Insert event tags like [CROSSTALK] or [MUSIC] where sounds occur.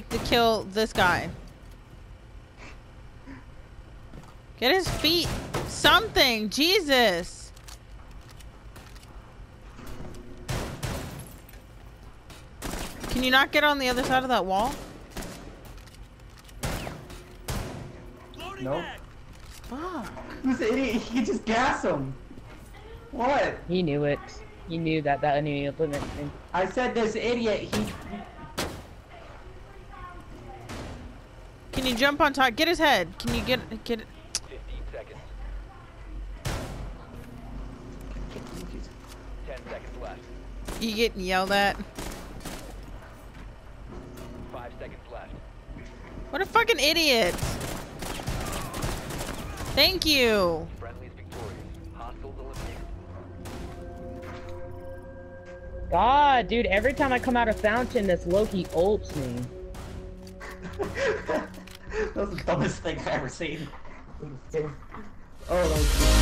kill this guy. Get his feet. Something. Jesus. Can you not get on the other side of that wall? Nope. Fuck. Who's the idiot? He can just gas him. What? He knew it. He knew that that enemy limit. I said this idiot. He. Can you jump on top? Get his head. Can you get get? 15 seconds. 10 seconds left. You getting yelled at? 5 seconds left. What a fucking idiot! Thank you. Friendly's victorious. Hostiles eliminated. God, dude, every time I come out of fountain, this Loki ults me. [LAUGHS] that was the dumbest thing I've ever seen. Oh,